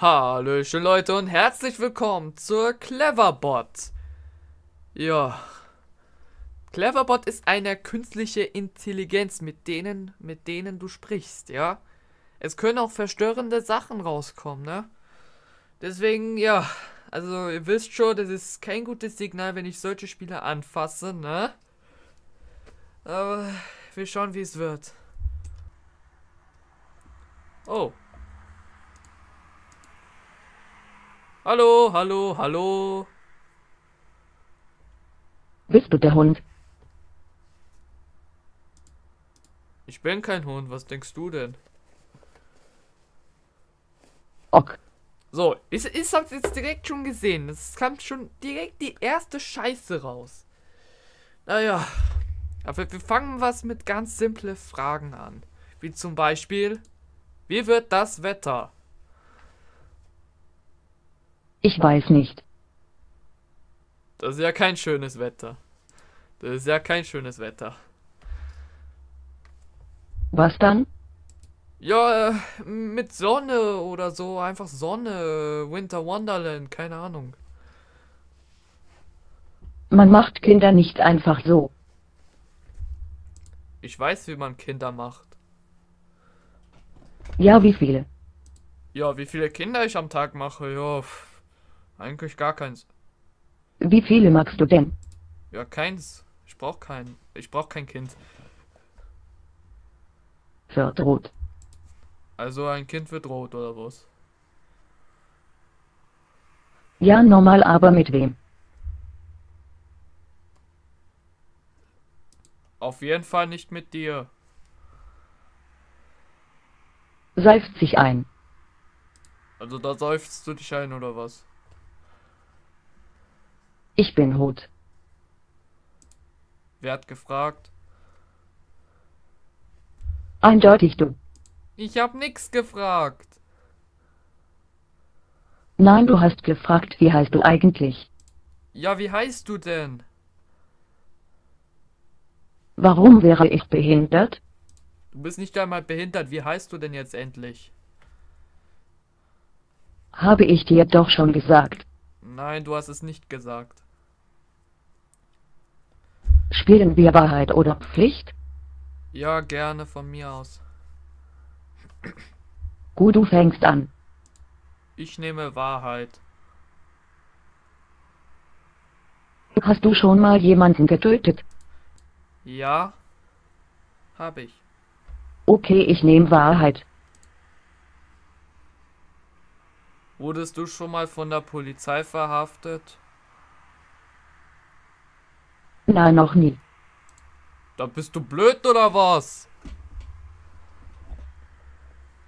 Hallöchen Leute und herzlich willkommen zur Cleverbot. Ja. Cleverbot ist eine künstliche Intelligenz, mit denen, mit denen du sprichst, ja. Es können auch verstörende Sachen rauskommen, ne? Deswegen, ja, also ihr wisst schon, das ist kein gutes Signal, wenn ich solche Spiele anfasse, ne? Aber wir schauen, wie es wird. Oh. Hallo, hallo, hallo. Bist du der Hund? Ich bin kein Hund, was denkst du denn? Ok. So, ich, ich hab's jetzt direkt schon gesehen. Es kam schon direkt die erste Scheiße raus. Naja, aber wir fangen was mit ganz simple Fragen an. Wie zum Beispiel, wie wird das Wetter? Ich weiß nicht. Das ist ja kein schönes Wetter. Das ist ja kein schönes Wetter. Was dann? Ja, äh, mit Sonne oder so. Einfach Sonne. Winter Wonderland. Keine Ahnung. Man macht Kinder nicht einfach so. Ich weiß, wie man Kinder macht. Ja, wie viele? Ja, wie viele Kinder ich am Tag mache? Ja, eigentlich gar keins. Wie viele magst du denn? Ja, keins. Ich brauch keinen. Ich brauch kein Kind. Verdroht. Also ein Kind wird rot oder was? Ja, normal, aber mit wem? Auf jeden Fall nicht mit dir. Seift sich ein. Also da seufzt du dich ein oder was? Ich bin Hut. Wer hat gefragt? Eindeutig du. Ich hab nix gefragt. Nein, du hast gefragt, wie heißt du eigentlich? Ja, wie heißt du denn? Warum wäre ich behindert? Du bist nicht einmal behindert. Wie heißt du denn jetzt endlich? Habe ich dir doch schon gesagt. Nein, du hast es nicht gesagt. Spielen wir Wahrheit oder Pflicht? Ja, gerne von mir aus. Gut, du fängst an. Ich nehme Wahrheit. Hast du schon mal jemanden getötet? Ja, hab ich. Okay, ich nehme Wahrheit. Wurdest du schon mal von der Polizei verhaftet? Nein, noch nie. Da bist du blöd oder was?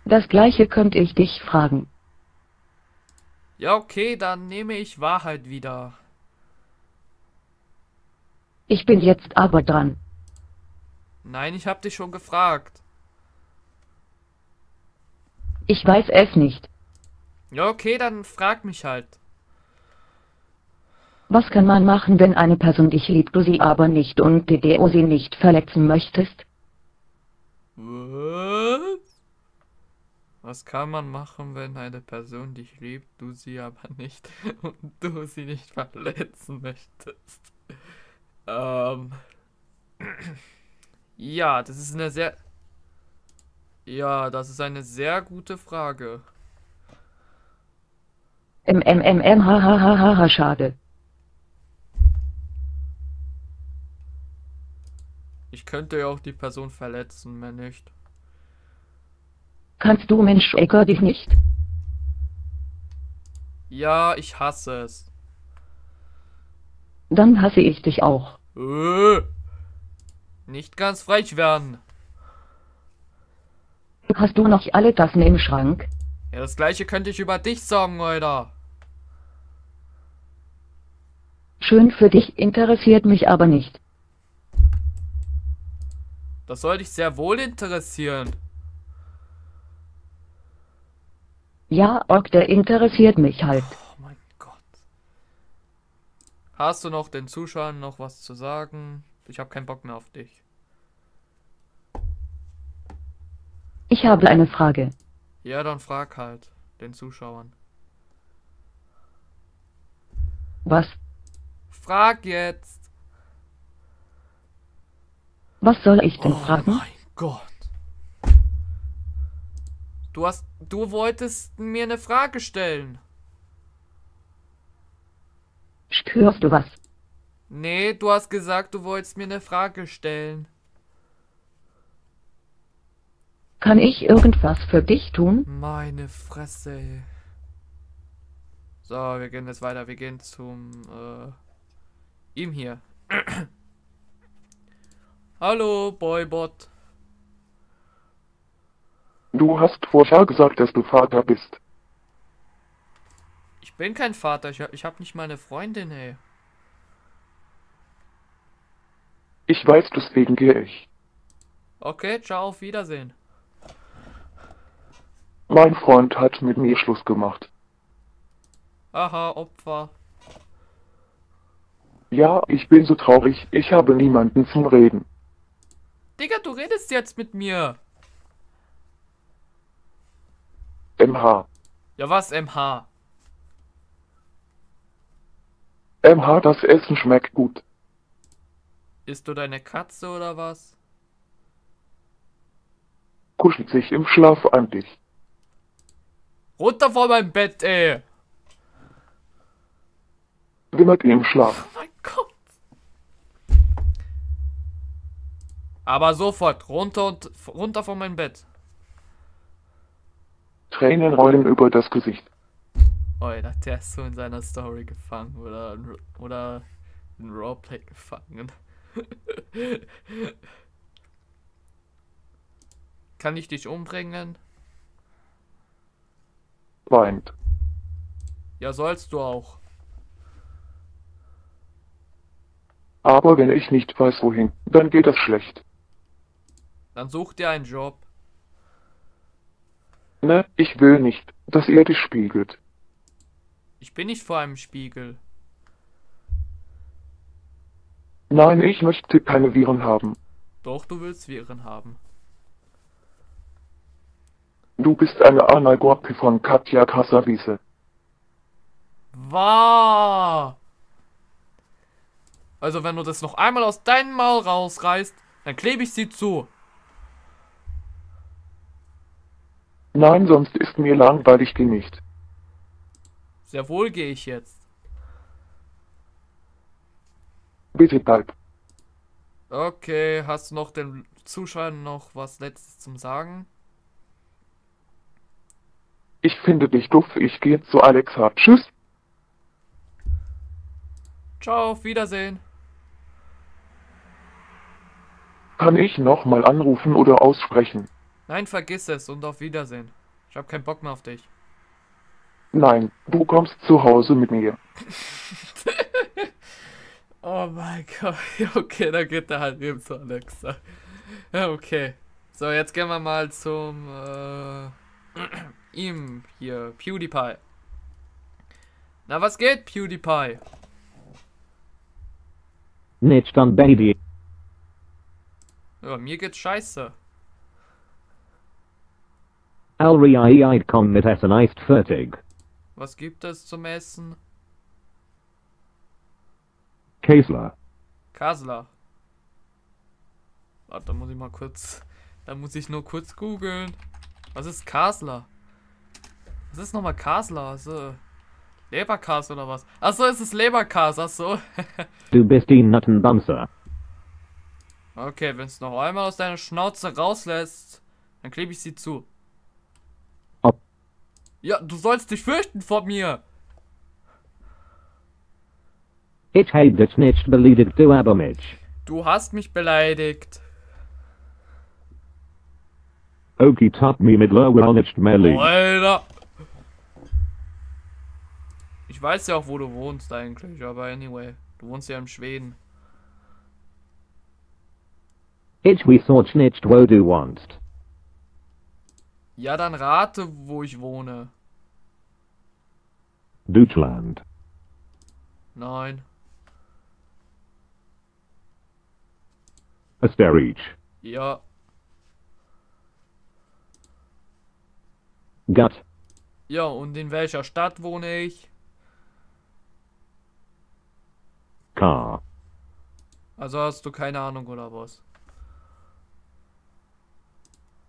Das gleiche könnte ich dich fragen. Ja, okay, dann nehme ich Wahrheit wieder. Ich bin jetzt aber dran. Nein, ich hab dich schon gefragt. Ich weiß es nicht. Ja, okay, dann frag mich halt. Was kann man machen, wenn eine Person dich liebt, du sie aber nicht und du sie nicht verletzen möchtest? Was? Was kann man machen, wenn eine Person dich liebt, du sie aber nicht und du sie nicht verletzen möchtest? Ähm. Ja, das ist eine sehr. Ja, das ist eine sehr gute Frage. MMMM, hahaha, schade. Ich könnte ja auch die Person verletzen, mehr nicht. Kannst du Mensch Ecker dich nicht? Ja, ich hasse es. Dann hasse ich dich auch. Äh, nicht ganz frech werden. Hast du noch alle Tassen im Schrank? Ja, das gleiche könnte ich über dich sagen, Alter. Schön für dich, interessiert mich aber nicht. Das soll dich sehr wohl interessieren. Ja, Ork, der interessiert mich halt. Oh mein Gott. Hast du noch den Zuschauern noch was zu sagen? Ich habe keinen Bock mehr auf dich. Ich habe eine Frage. Ja, dann frag halt den Zuschauern. Was? Frag jetzt. Was soll ich denn Oh fragen? mein Gott. Du hast. Du wolltest mir eine Frage stellen. Spürst du was? Nee, du hast gesagt, du wolltest mir eine Frage stellen. Kann ich irgendwas für dich tun? Meine Fresse. ey. So, wir gehen jetzt weiter. Wir gehen zum äh, ihm hier. Hallo, Boybot. Du hast vorher gesagt, dass du Vater bist. Ich bin kein Vater. Ich, hab- ich habe nicht mal eine Freundin, ey. Ich weiß, deswegen gehe ich. Okay, ciao, auf Wiedersehen. Mein Freund hat mit mir Schluss gemacht. Aha, Opfer. Ja, ich bin so traurig, ich habe niemanden zum Reden. Digga, du redest jetzt mit mir. MH. Ja, was, MH? MH, das Essen schmeckt gut. Ist du deine Katze oder was? Kuschelt sich im Schlaf an dich. Runter von meinem Bett, ey. Wimmert im Schlaf. Oh mein Gott. Aber sofort, runter und runter von meinem Bett. Tränen rollen über das Gesicht. Oh, ja, der ist so in seiner Story gefangen oder oder in Roleplay gefangen. Kann ich dich umbringen? Weint. Ja, sollst du auch. Aber wenn ich nicht weiß wohin, dann geht das schlecht. Dann such dir einen Job. Ne, ich will nicht, dass ihr dich spiegelt. Ich bin nicht vor einem Spiegel. Nein, ich möchte keine Viren haben. Doch, du willst Viren haben. Du bist eine Anagorpe von Katja Kassawiese. Wahr! Also, wenn du das noch einmal aus deinem Maul rausreißt, dann klebe ich sie zu. Nein, sonst ist mir langweilig geh nicht. Sehr wohl gehe ich jetzt. Bitte bleib. Okay, hast du noch den Zuschauern noch was Letztes zum Sagen? Ich finde dich doof, ich gehe zu Alexa. Tschüss. Ciao, auf Wiedersehen. Kann ich nochmal anrufen oder aussprechen? Nein, vergiss es und auf Wiedersehen. Ich hab keinen Bock mehr auf dich. Nein, du kommst zu Hause mit mir. Oh mein Gott. Okay, dann geht er halt eben zu Alexa. Ja, okay. So, jetzt gehen wir mal zum äh, ihm hier, PewDiePie. Na, was geht, PewDiePie? Nicht dann Baby. Ja, mir geht's scheiße. Alriait kom mit Essen iced fertig. Was gibt es zum Essen? Kasler. Kasler. Warte, da muss ich mal kurz. Da muss ich nur kurz googeln. Was ist Kasler? Was ist nochmal Kasler? So. Leberkas oder was? Achso, es ist Leberkas, achso. Du bist die Nuttenbumser. okay, wenn es noch einmal aus deiner Schnauze rauslässt, dann klebe ich sie zu. Ja, du sollst dich fürchten vor mir. Ich hab dich nicht beleidigt, du aber mich. Du hast mich beleidigt. Okie top me mit lower nicht melly. Alter. Ich weiß ja auch, wo du wohnst eigentlich, aber anyway. Du wohnst ja in Schweden. Ich sorch nicht wo du wannst. Ja, dann rate, wo ich wohne. Deutschland. Nein. Österreich. Ja. Gut. Ja, und in welcher Stadt wohne ich? car. Also hast du keine Ahnung oder was?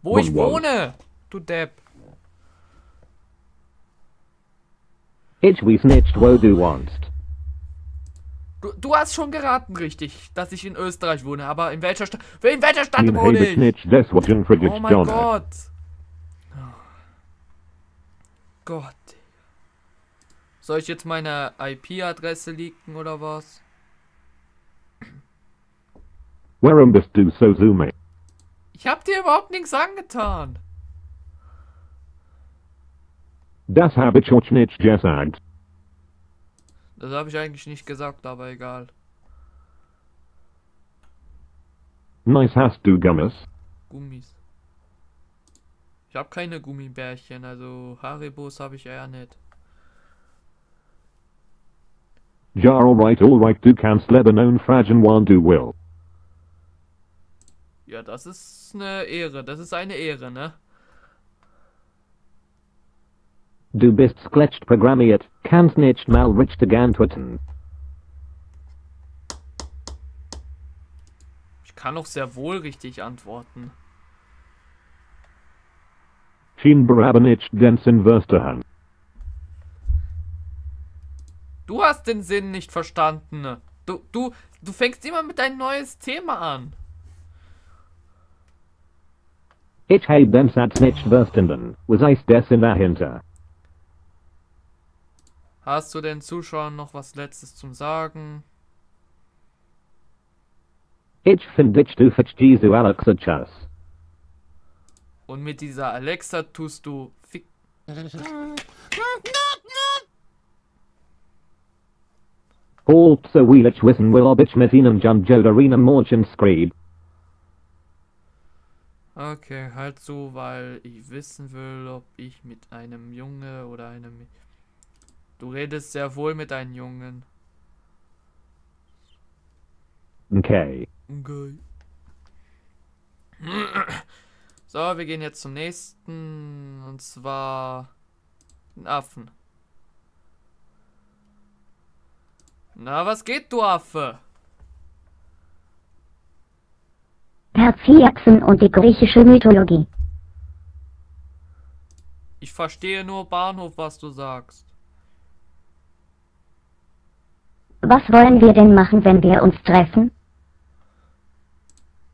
Wo ich One, one. wohne! Du Depp. Itch we snitched wo du wantst. Du, du hast schon geraten, richtig, dass ich in Österreich wohne, aber in welcher Stadt? In welcher Stadt Min wohne ich? snitch wagen for Oh mein John. Gott. Gott. Soll ich jetzt meine IP-Adresse leaken oder was? Warum bist du so zoomy? Ich hab dir überhaupt nichts angetan. Das habe ich nicht gesagt. Das habe ich eigentlich nicht gesagt, aber egal. Nice hast du Gummis. Gummis. Ich habe keine Gummibärchen, also Haribos habe ich eher nicht. Ja alright alright du kannst Lebanon fragen wann du will. Ja, das ist eine Ehre. Das ist eine Ehre, ne? Du bist skletched programmiert, kannst nicht mal richtig antworten. Ich kann auch sehr wohl richtig antworten. Scheinbar aber nicht den Sinn verstehen. Du hast den Sinn nicht verstanden. Du, du, du fängst immer mit ein neues Thema an. Ich habe den Satz nicht verstanden. Was ist dessen dahinter? Hast du den Zuschauern noch was Letztes zum Sagen? Ich finde ich du verstehst du Alexa Chas. Und mit dieser Alexa tust du fick. Halt so wilich wissen will ob ich mit ihnen John Jodarina Morchen skrib. Okay, halt so, weil ich wissen will, ob ich mit einem Junge oder einem. Du redest sehr wohl mit einem Jungen. Okay. Okay. So, wir gehen jetzt zum nächsten. Und zwar. Den Affen. Na, was geht, du Affe? Perziaxen und die griechische Mythologie. Ich verstehe nur Bahnhof, was du sagst. Was wollen wir denn machen, wenn wir uns treffen?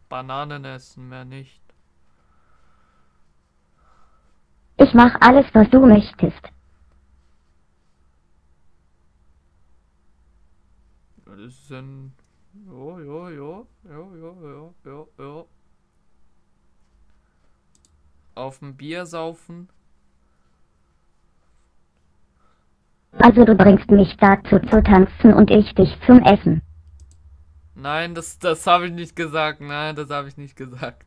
Bananen essen, mehr nicht. Ich mach alles, was du möchtest. Das ist ein. Jo, jo, jo, jo, jo, jo, jo. Auf dem Bier saufen. Also du bringst mich dazu zu tanzen und ich dich zum Essen. Nein, das, das habe ich nicht gesagt. Nein, das habe ich nicht gesagt.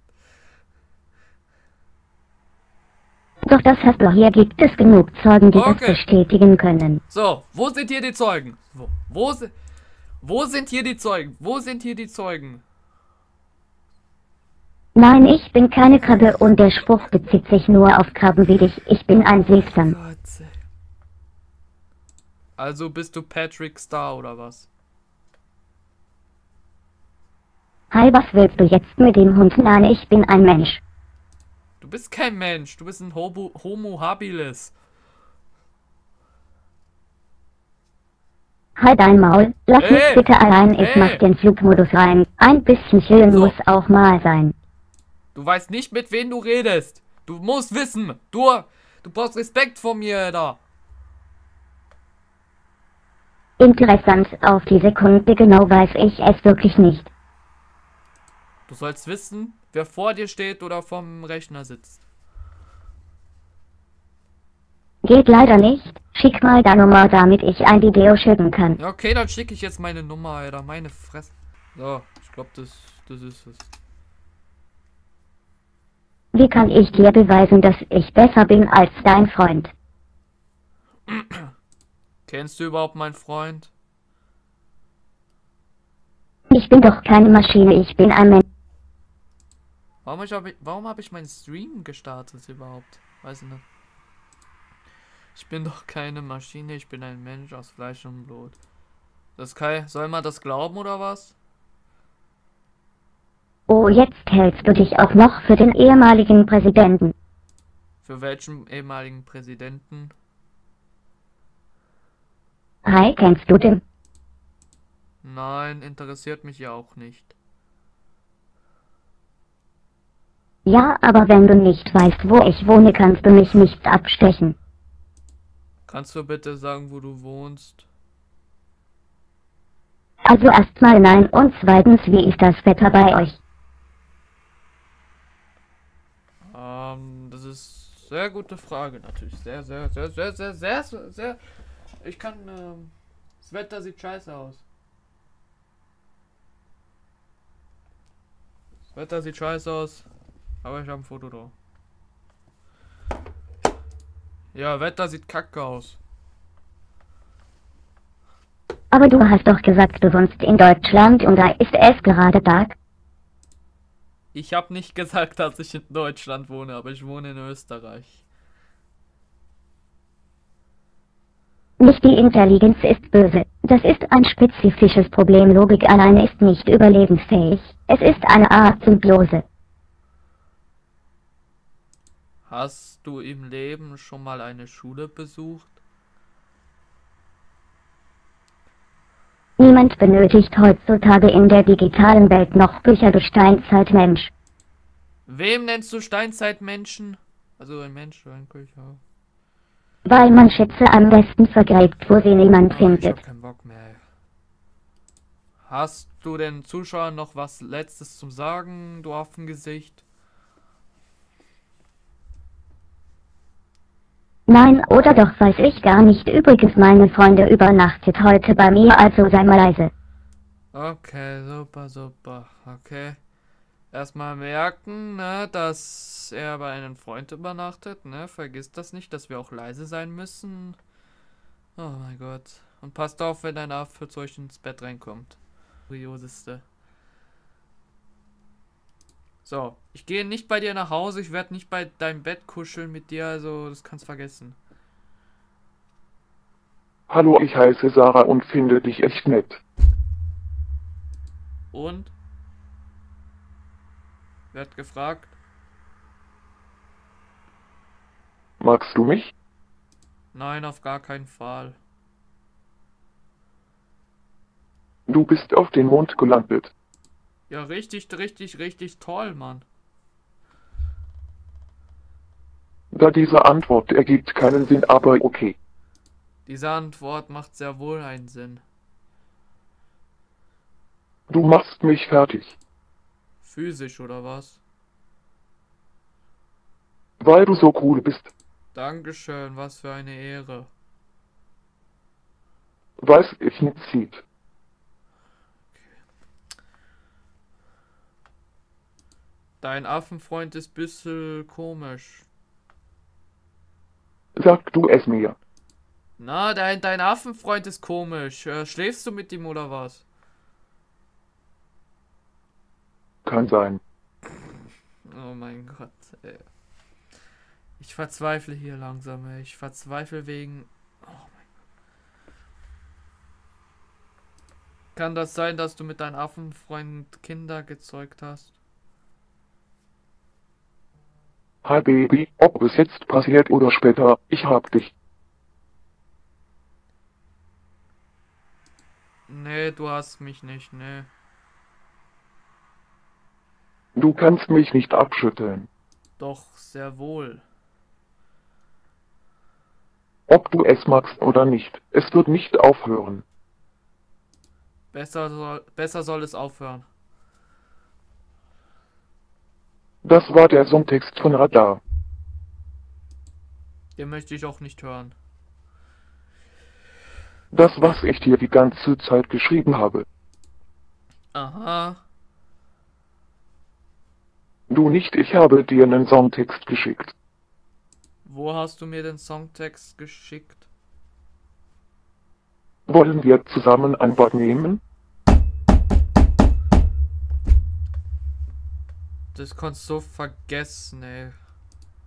Doch das hast du hier gibt es genug Zeugen, die Okay. das bestätigen können. So, wo sind hier die Zeugen? Wo, wo, wo sind hier die Zeugen? Wo sind hier die Zeugen? Nein, ich bin keine Krabbe und der Spruch bezieht sich nur auf Krabben wie dich. Ich bin ein Seestern. Gott Also bist du Patrick Star oder was? Hi, was willst du jetzt mit dem Hund? Nein, ich bin ein Mensch. Du bist kein Mensch, du bist ein Homo, Homo habilis. Halt dein Maul, lass Ey, mich bitte allein, ich ey. mach den Flugmodus rein. Ein bisschen chillen So. muss auch mal sein. Du weißt nicht, mit wem du redest. Du musst wissen. Du, du brauchst Respekt vor mir, da. Interessant, auf die Sekunde genau weiß ich es wirklich nicht. Du sollst wissen, wer vor dir steht oder vom Rechner sitzt. Geht leider nicht. Schick mal deine Nummer, damit ich ein Video schicken kann. Ja, okay, dann schicke ich jetzt meine Nummer, Alter. Meine Fresse. So, ich glaube, das, das ist es. Wie kann ich dir beweisen, dass ich besser bin als dein Freund? Kennst du überhaupt meinen Freund? Ich bin doch keine Maschine, ich bin ein Mensch. Warum, ich hab, ich- warum habe ich meinen Stream gestartet überhaupt? Weiß ich nicht. Ich bin doch keine Maschine, ich bin ein Mensch aus Fleisch und Blut. Das Kai, soll man das glauben oder was? Oh, jetzt hältst du dich auch noch für den ehemaligen Präsidenten. Für welchen ehemaligen Präsidenten? Hi, kennst du den? Nein, interessiert mich ja auch nicht. Ja, aber wenn du nicht weißt, wo ich wohne, kannst du mich nicht abstechen. Kannst du bitte sagen, wo du wohnst? Also erstmal nein und zweitens, wie ist das Wetter bei euch? Ähm, das ist sehr gute Frage natürlich. Sehr, sehr, sehr, sehr, sehr, sehr, sehr, sehr. Ich kann, ähm, das Wetter sieht scheiße aus. Das Wetter sieht scheiße aus, aber ich habe ein Foto da. Ja, Wetter sieht kacke aus. Aber du hast doch gesagt, du wohnst in Deutschland und da ist es gerade Tag. Ich habe nicht gesagt, dass ich in Deutschland wohne, aber ich wohne in Österreich. Nicht die Intelligenz ist böse. Das ist ein spezifisches Problem. Logik alleine ist nicht überlebensfähig. Es ist eine Art Symbiose. Hast du im Leben schon mal eine Schule besucht? Niemand benötigt heutzutage in der digitalen Welt noch Bücher du Steinzeitmensch. Wem nennst du Steinzeitmenschen? Also ein Mensch, ein Köcher. Weil man Schätze am besten vergräbt, wo sie niemand Oh, ich findet. hab keinen Bock mehr. Hast du den Zuschauern noch was Letztes zum Sagen, du Affengesicht? Nein, oder doch weiß ich gar nicht. Übrigens, meine Freunde übernachtet heute bei mir, also sei mal leise. Okay, super, super. Okay. Erstmal merken, ne, dass er bei einem Freund übernachtet, ne? Vergiss das nicht, dass wir auch leise sein müssen. Oh mein Gott. Und passt auf, wenn ein Affe zu euch ins Bett reinkommt. Kurioseste. So, ich gehe nicht bei dir nach Hause, ich werde nicht bei deinem Bett kuscheln mit dir, also das kannst vergessen. Hallo, ich heiße Sarah und finde dich echt nett. Und? Wird gefragt. Magst du mich? Nein, auf gar keinen Fall. Du bist auf den Mond gelandet. Ja, richtig, richtig, richtig toll, Mann. Da diese Antwort ergibt keinen Sinn, aber okay. Diese Antwort macht sehr wohl einen Sinn. Du machst mich fertig. Physisch oder was? Weil du so cool bist. Dankeschön, was für eine Ehre. Weiß ich nicht sieht. Dein Affenfreund ist bisschen komisch. Sag du es mir. Na, dein, dein Affenfreund ist komisch. Äh, schläfst du mit ihm oder was? Kann sein. Oh mein Gott, ey. Ich verzweifle hier langsam, ey. Ich verzweifle wegen. Oh mein Gott. Kann das sein, dass du mit deinem Affenfreund Kinder gezeugt hast? Hi Baby, ob es jetzt passiert oder später, ich hab dich. Nee, du hast mich nicht, nee. Du kannst mich nicht abschütteln. Doch, sehr wohl. Ob du es magst oder nicht, es wird nicht aufhören. Besser soll, besser soll es aufhören. Das war der Songtext von Radar. Den möchte ich auch nicht hören. Das, was ich dir die ganze Zeit geschrieben habe. Aha. Du nicht, ich habe dir einen Songtext geschickt. Wo hast du mir den Songtext geschickt? Wollen wir zusammen ein Bad nehmen? Das kannst du vergessen, ey.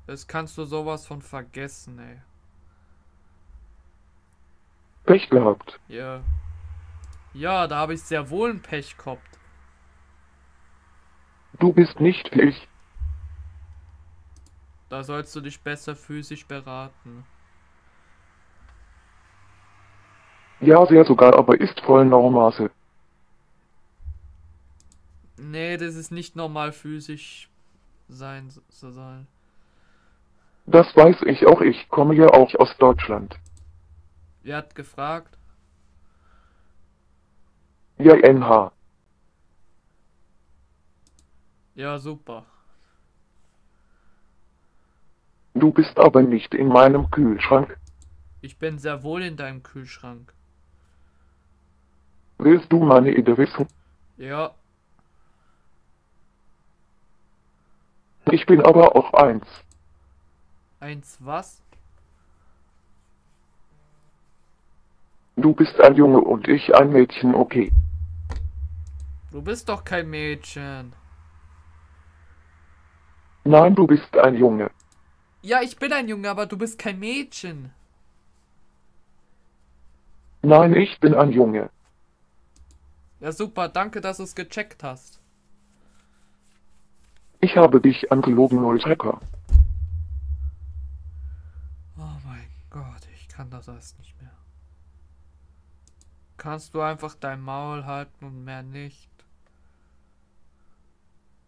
Das kannst du sowas von vergessen, ey. Pech gehabt. Ja. Ja, da habe ich sehr wohl ein Pech gehabt. Du bist nicht wie ich. Da sollst du dich besser physisch beraten. Ja, sehr sogar, aber ist voll Maße. Nee, das ist nicht normal physisch sein zu sein. Das weiß ich auch, ich komme ja auch aus Deutschland. Wer hat gefragt? Ja, NH. Ja, super. Du bist aber nicht in meinem Kühlschrank. Ich bin sehr wohl in deinem Kühlschrank. Willst du meine Idee wissen? Ja, Ich bin aber auch eins. eins was? Du bist ein Junge und ich ein Mädchen, okay. Du bist doch kein Mädchen. Nein, du bist ein Junge. Ja, ich bin ein Junge, aber du bist kein Mädchen. Nein, ich bin ein Junge. Ja, super, danke, dass du es gecheckt hast. Ich habe dich angelogen, Nulltrecker. Oh mein Gott, ich kann das alles nicht mehr. Kannst du einfach dein Maul halten und mehr nicht?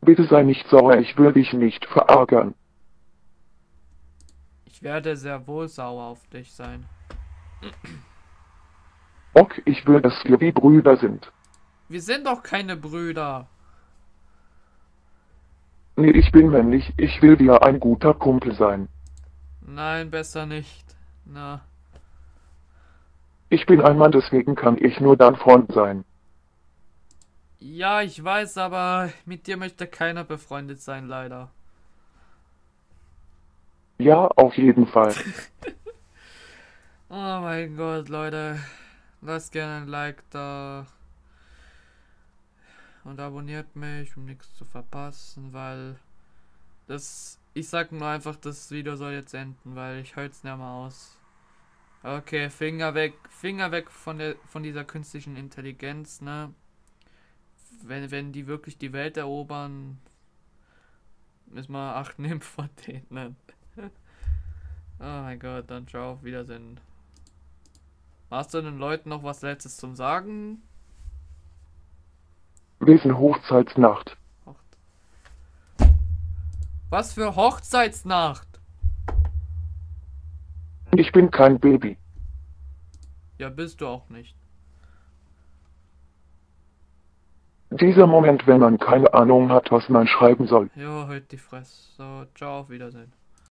Bitte sei nicht sauer, ich will dich nicht verärgern. Ich werde sehr wohl sauer auf dich sein. Ok, ich will, dass wir wie Brüder sind. Wir sind doch keine Brüder. Nee, ich bin männlich, ich will dir ein guter Kumpel sein. Nein, besser nicht. Na, Ich bin ein Mann, deswegen kann ich nur dein Freund sein. Ja, ich weiß, aber mit dir möchte keiner befreundet sein, leider. Ja, auf jeden Fall. Oh mein Gott, Leute. Lasst gerne ein Like da. Und abonniert mich, um nichts zu verpassen, weil das. Ich sag nur einfach, das Video soll jetzt enden, weil ich hör's nicht mehr aus. Okay, Finger weg, Finger weg von der von dieser künstlichen Intelligenz, ne? Wenn, wenn die wirklich die Welt erobern, müssen wir Acht nehmen von denen. oh mein Gott, dann ciao, auf Wiedersehen. Hast du den Leuten noch was Letztes zum Sagen? Wir sind Hochzeitsnacht. Was für Hochzeitsnacht? Ich bin kein Baby. Ja, bist du auch nicht. Dieser Moment, wenn man keine Ahnung hat, was man schreiben soll. Jo, halt die Fresse. So, ciao, auf Wiedersehen.